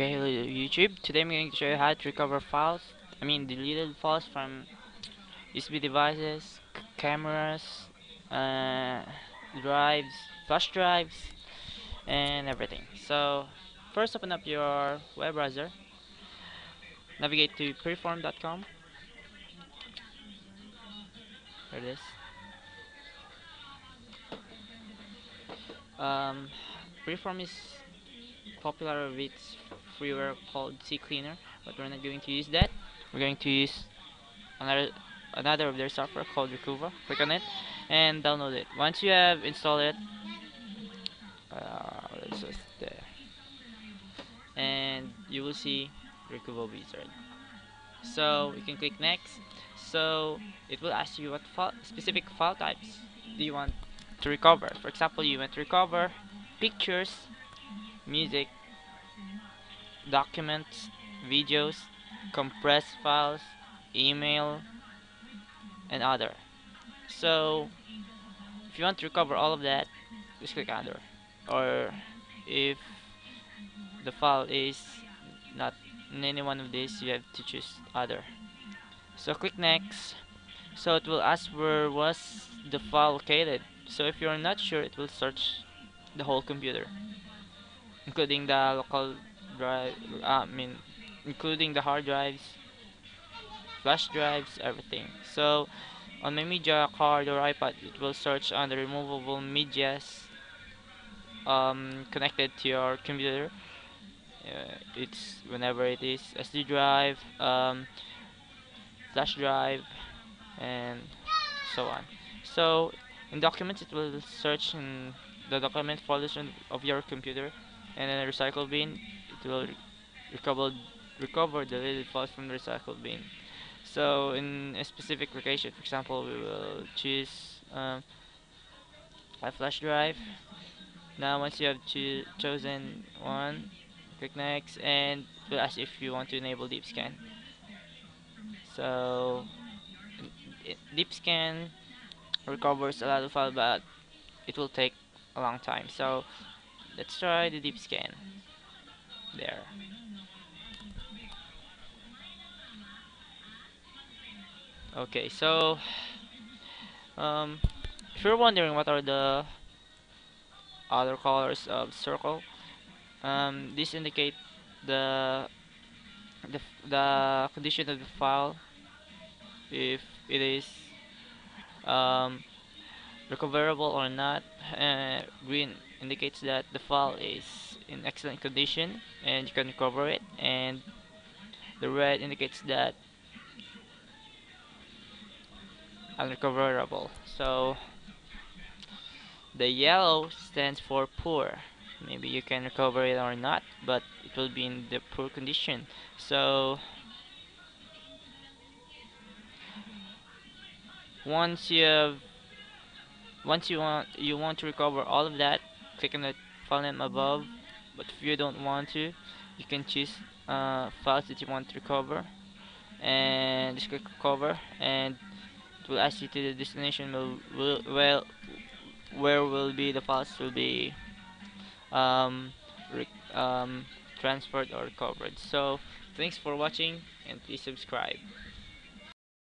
Okay, hello YouTube. Today I'm going to show you how to recover files, I mean deleted files from USB devices, cameras, uh, drives, flash drives, and everything. So, first open up your web browser, navigate to piriform.com. There it is. Um, Piriform is popular with freeware called CCleaner, but we're not going to use that. We're going to use another another of their software called Recuva. Click on it and download it. Once you have installed it, uh, it's just there, and you will see Recuva Wizard. So you can click next. So it will ask you what specific file types do you want to recover. For example, you want to recover pictures, music, documents, videos, compressed files, email, and other. So, if you want to recover all of that, just click other. Or if the file is not in any one of these, you have to choose other. So click next. So it will ask where was the file located. So if you're not sure, it will search the whole computer, including the local drive, I mean, including the hard drives, flash drives, everything. So on my media card or iPod, it will search on the removable medias um, connected to your computer. Uh, it's whenever it is SD drive, um, flash drive, and so on. So in documents, it will search in the document folders of your computer, and in a recycle bin, it will recover recover the deleted files from the recycle bin. So in a specific location, for example, we will choose um, a flash drive. Now once you have cho chosen one, click next and it will ask if you want to enable deep scan. So deep scan recovers a lot of files but it will take a long time. So let's try the deep scan. There. Okay, so um, if you're wondering what are the other colors of circle, um, these indicate the the the condition of the file if it is um, recoverable or not. Uh, green indicates that the file is in excellent condition and you can recover it, and the red indicates that unrecoverable. So the yellow stands for poor. Maybe you can recover it or not, but it will be in the poor condition. So once you have once you want you want to recover all of that, click on the file name above. But if you don't want to, you can choose uh, files that you want to recover, and just click recover and it will ask you to the destination will, will well where will be the files will be um, um, transferred or recovered so thanks for watching and please subscribe